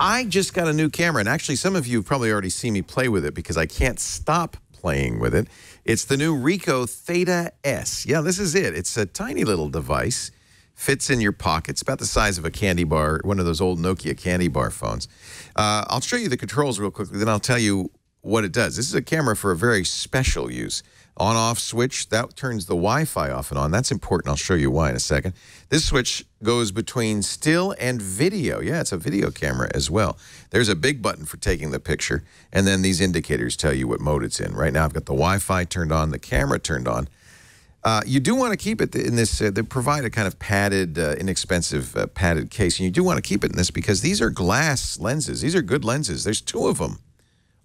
I just got a new camera, and actually, some of you probably already seen me play with it because I can't stop playing with it. It's the new Ricoh Theta S. Yeah, this is it. It's a tiny little device, fits in your pocket. It's about the size of a candy bar, one of those old Nokia candy bar phones. Uh, I'll show you the controls real quickly, then I'll tell you what it does. This is a camera for a very special use on off switch that turns the Wi-Fi off and on. That's important. I'll show you why in a second. This switch goes between still and video. Yeah, it's a video camera as well. There's a big button for taking the picture, and then these indicators tell you what mode it's in. Right now, I've got the Wi-Fi turned on, the camera turned on. Uh, you do want to keep it in this. Uh, they provide a kind of padded, uh, inexpensive uh, padded case, and you do want to keep it in this because these are glass lenses. These are good lenses. There's two of them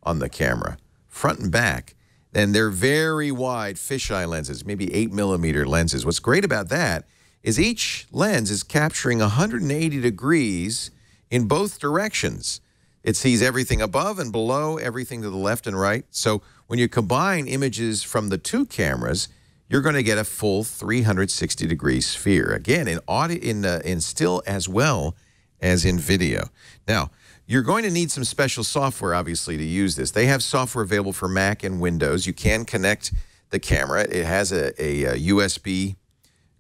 on the camera, front and back. And they're very wide fisheye lenses, maybe eight millimeter lenses. What's great about that is each lens is capturing 180 degrees in both directions. It sees everything above and below, everything to the left and right. So when you combine images from the two cameras, you're going to get a full 360 degree sphere. Again, in audio, in uh, in still as well as in video. Now, you're going to need some special software, obviously, to use this. They have software available for Mac and Windows. You can connect the camera. It has a, a, USB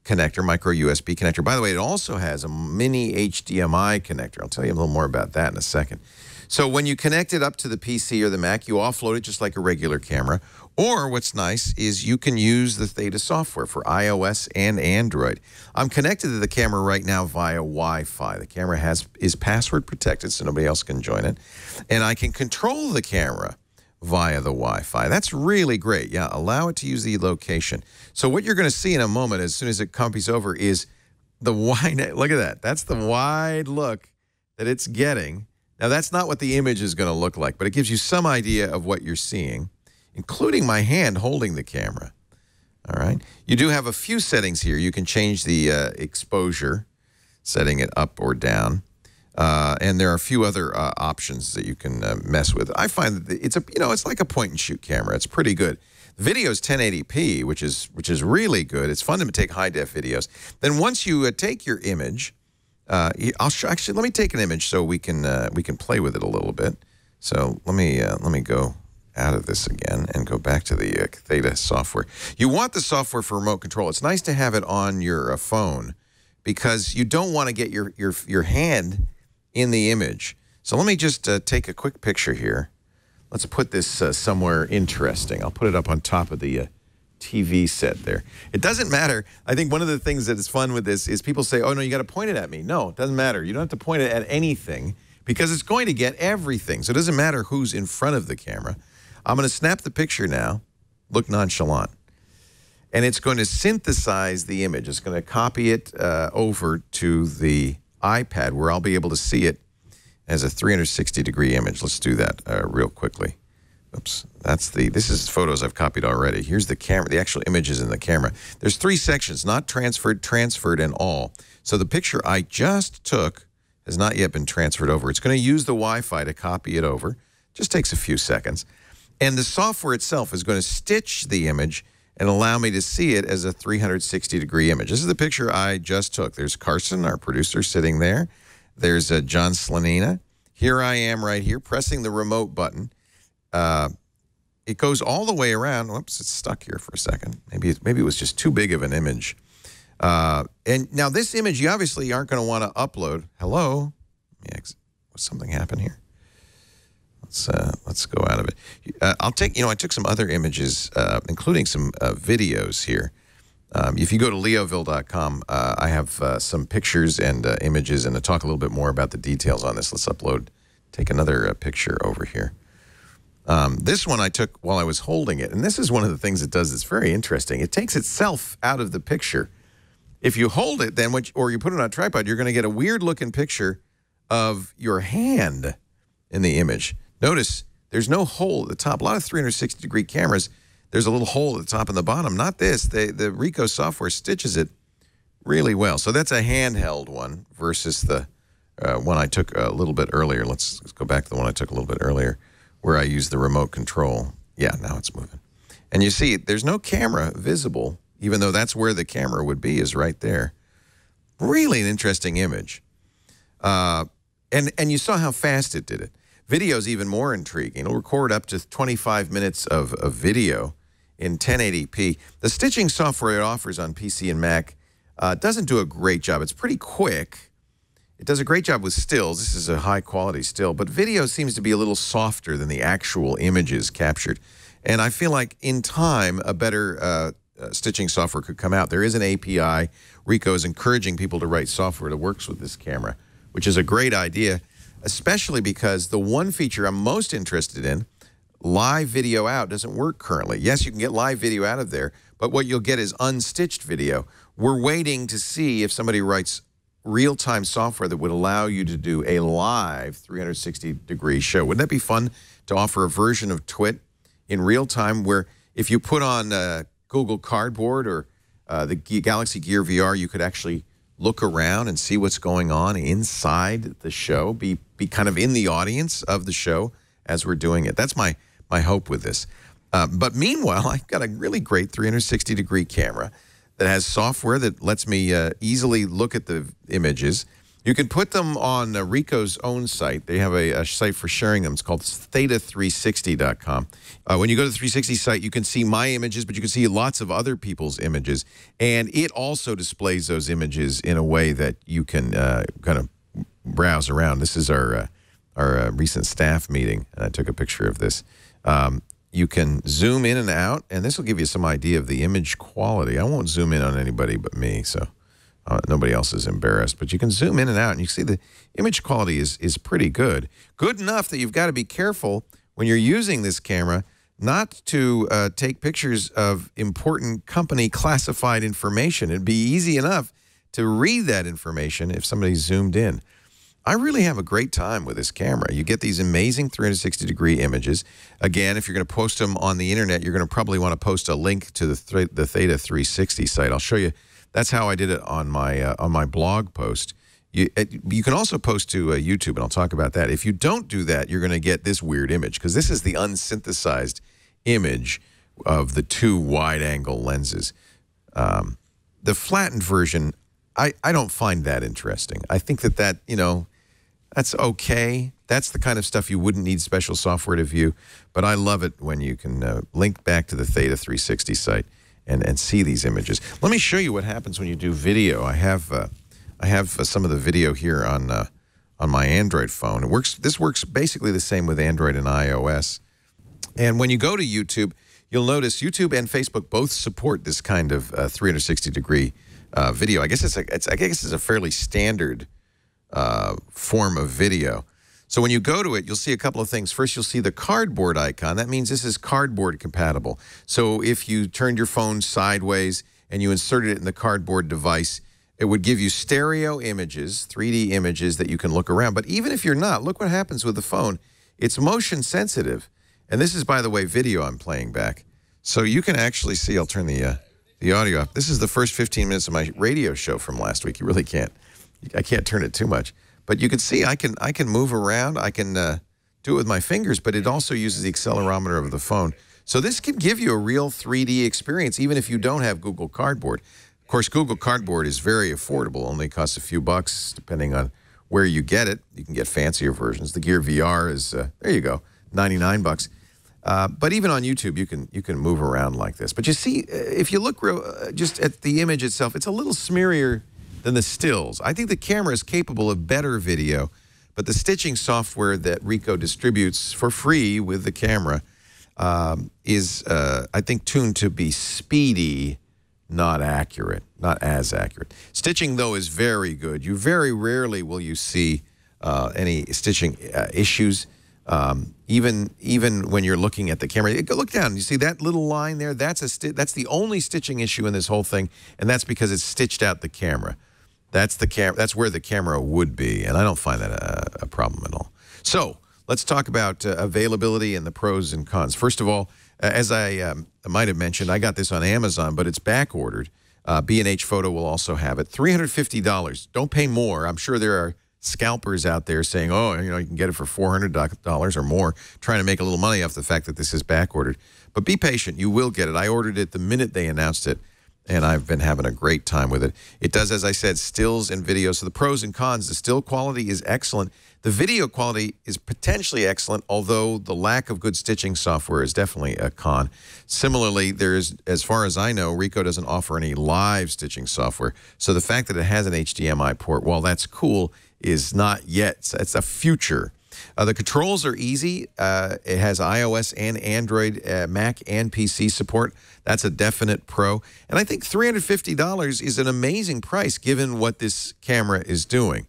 connector, micro USB connector. By the way, it also has a mini HDMI connector. I'll tell you a little more about that in a second. So when you connect it up to the PC or the Mac, you offload it just like a regular camera. Or what's nice is you can use the Theta software for iOS and Android. I'm connected to the camera right now via Wi-Fi. The camera has is password protected so nobody else can join it. And I can control the camera via the Wi-Fi. That's really great. Yeah, allow it to use the location. So what you're going to see in a moment as soon as it copies over is the wide, look at that. That's the wide look that it's getting. Now, that's not what the image is going to look like, but it gives you some idea of what you're seeing including my hand holding the camera. All right. You do have a few settings here. You can change the uh, exposure, setting it up or down. Uh, and there are a few other uh, options that you can uh, mess with. I find that it's a you know it's like a point and shoot camera. It's pretty good. The video is 1080p, which is which is really good. It's fun to take high def videos. Then once you uh, take your image, uh, I'll show, actually let me take an image so we can we can play with it a little bit. So let me let me go out of this again and go back to the uh, Theta software. You want the software for remote control. It's nice to have it on your uh, phone because you don't want to get your, your, your hand in the image. So let me just uh, take a quick picture here. Let's put this uh, somewhere interesting. I'll put it up on top of the uh, TV set there. It doesn't matter. I think one of the things that is fun with this is people say, oh, no, you got to point it at me. No, it doesn't matter. You don't have to point it at anything because it's going to get everything. So it doesn't matter who's in front of the camera. I'm going to snap the picture now, look nonchalant, and it's going to synthesize the image. It's going to copy it uh, over to the iPad where I'll be able to see it as a 360 degree image. Let's do that uh, real quickly. Oops, that's the, this is photos I've copied already. Here's the camera, the actual images in the camera. There's three sections, not transferred, transferred, and all. So the picture I just took has not yet been transferred over. It's going to use the Wi-Fi to copy it over. Just takes a few seconds. And the software itself is going to stitch the image and allow me to see it as a 360 degree image. This is the picture I just took. There's Carsten, our producer, sitting there. There's uh, John Slanina. Here I am right here pressing the remote button. Uh, it goes all the way around. Whoops, it's stuck here for a second. Maybe it, maybe it was just too big of an image. Uh, and now this image you obviously aren't going to want to upload. Hello? Yeah, something happen here? Let's uh, let's go out of it. Uh, I'll take you know I took some other images, uh, including some uh, videos here. Um, if you go to leoville.com, uh, I have uh, some pictures and images, and to talk a little bit more about the details on this. Let's upload. Take another picture over here. Um, this one I took while I was holding it, and this is one of the things it does that's very interesting. It takes itself out of the picture. If you hold it, then which, or you put it on a tripod, you're going to get a weird looking picture of your hand in the image. Notice there's no hole at the top. A lot of 360 degree cameras, there's a little hole at the top and the bottom. Not this. They, the Ricoh software stitches it really well. So that's a handheld one versus the uh, one I took a little bit earlier. Let's, let's go back to the one I took a little bit earlier where I used the remote control. Yeah, now it's moving. And you see, there's no camera visible, even though that's where the camera would be, is right there. Really an interesting image. Uh, And, and you saw how fast it did it. Video is even more intriguing. It'll record up to 25 minutes of, of video in 1080p. The stitching software it offers on PC and Mac uh, doesn't do a great job. It's pretty quick. It does a great job with stills. This is a high quality still, but video seems to be a little softer than the actual images captured. And I feel like in time, a better uh, uh, stitching software could come out. There is an API. Ricoh is encouraging people to write software that works with this camera, which is a great idea, especially because the one feature I'm most interested in, live video out, doesn't work currently. Yes, you can get live video out of there, but what you'll get is unstitched video. We're waiting to see if somebody writes real-time software that would allow you to do a live 360-degree show. Wouldn't that be fun to offer a version of Twit in real time where if you put on uh, Google Cardboard or uh, the Galaxy Gear VR, you could actually look around and see what's going on inside the show, be, be kind of in the audience of the show as we're doing it. That's my, my hope with this. Uh, but meanwhile, I've got a really great 360 degree camera that has software that lets me uh, easily look at the images you can put them on uh, Ricoh's own site. They have a, a, site for sharing them. It's called theta360.com. Uh, when you go to the 360 site, you can see my images, but you can see lots of other people's images. And it also displays those images in a way that you can uh, kind of browse around. This is our, uh, our uh, recent staff meeting. And I took a picture of this. Um, you can zoom in and out, and this will give you some idea of the image quality. I won't zoom in on anybody but me, so... Uh, nobody else is embarrassed, but you can zoom in and out and you see the image quality is, is pretty good. Good enough that you've got to be careful when you're using this camera not to uh, take pictures of important company classified information. It'd be easy enough to read that information if somebody zoomed in. I really have a great time with this camera. You get these amazing 360 degree images. Again, if you're going to post them on the internet, you're going to probably want to post a link to the, th the Theta 360 site. I'll show you that's how I did it on my uh, on my blog post. You, you can also post to uh, YouTube, and I'll talk about that. If you don't do that, you're going to get this weird image because this is the unsynthesized image of the two wide-angle lenses. Um, the flattened version, I, I don't find that interesting. I think that that, you know, that's okay. That's the kind of stuff you wouldn't need special software to view, but I love it when you can uh, link back to the Theta 360 site and, and see these images. Let me show you what happens when you do video. I have uh, I have uh, some of the video here on uh, on my Android phone. It works. This works basically the same with Android and iOS. And when you go to YouTube, you'll notice YouTube and Facebook both support this kind of uh, 360 degree uh, video. I guess it's, a, it's I guess it's a fairly standard uh, form of video. So when you go to it, you'll see a couple of things. First, you'll see the cardboard icon. That means this is cardboard compatible. So if you turned your phone sideways and you inserted it in the cardboard device, it would give you stereo images, 3D images that you can look around. But even if you're not, look what happens with the phone. It's motion sensitive. And this is, by the way, video I'm playing back. So you can actually see, I'll turn the, uh, the audio up. This is the first 15 minutes of my radio show from last week. You really can't, I can't turn it too much. But you can see I can I can move around. I can uh, do it with my fingers, but it also uses the accelerometer of the phone. So this can give you a real 3D experience, even if you don't have Google Cardboard. Of course, Google Cardboard is very affordable, only costs a few bucks, depending on where you get it. You can get fancier versions. The Gear VR is, uh, there you go, 99 bucks. Uh, but even on YouTube, you can you can move around like this. But you see, uh, if you look real, uh, just at the image itself, it's a little smearier than the stills. I think the camera is capable of better video, but the stitching software that Ricoh distributes for free with the camera um, is, uh, I think, tuned to be speedy, not accurate, not as accurate. Stitching, though, is very good. You very rarely will you see uh, any stitching uh, issues. Um, even even when you're looking at the camera, look down. You see that little line there? That's a that's the only stitching issue in this whole thing, and that's because it's stitched out the camera. That's the cam That's where the camera would be, and I don't find that a, a problem at all. So let's talk about uh, availability and the pros and cons. First of all, uh, as I, um, might have mentioned, I got this on Amazon, but it's back ordered. Uh, B&H Photo will also have it. $350. Don't pay more. I'm sure there are scalpers out there saying, oh, you know, you can get it for $400 or more, trying to make a little money off the fact that this is back ordered. But be patient. You will get it. I ordered it the minute they announced it. And I've been having a great time with it. It does, as I said, stills and video. So the pros and cons, the still quality is excellent. The video quality is potentially excellent, although the lack of good stitching software is definitely a con. Similarly, there's, as far as I know, Ricoh doesn't offer any live stitching software. So the fact that it has an HDMI port, while that's cool, is not yet. It's a future. Uh, the controls are easy. Uh, it has iOS and Android, uh, Mac and PC support. That's a definite pro. And I think $350 is an amazing price given what this camera is doing.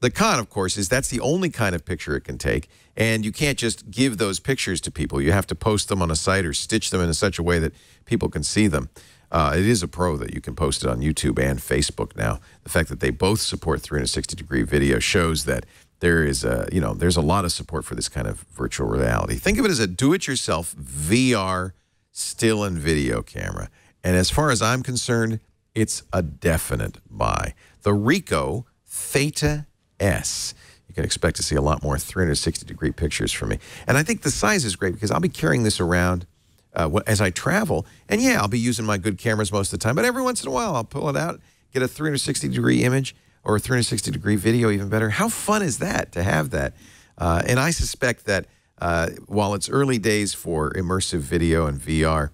The con, of course, is that's the only kind of picture it can take. And you can't just give those pictures to people. You have to post them on a site or stitch them in such a way that people can see them. Uh, it is a pro that you can post it on YouTube and Facebook now. The fact that they both support 360 degree video shows that there is a, you know, there's a lot of support for this kind of virtual reality. Think of it as a do-it-yourself VR still and video camera. And as far as I'm concerned, it's a definite buy. The Ricoh Theta S. You can expect to see a lot more 360 degree pictures from me. And I think the size is great because I'll be carrying this around uh, as I travel. And yeah, I'll be using my good cameras most of the time, but every once in a while I'll pull it out, get a 360 degree image, or a 360 degree video, even better. How fun is that to have that? Uh, and I suspect that uh, while it's early days for immersive video and VR,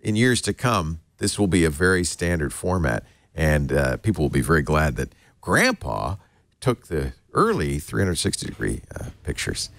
in years to come, this will be a very standard format. And uh, people will be very glad that Grandpa took the early 360 degree uh, pictures.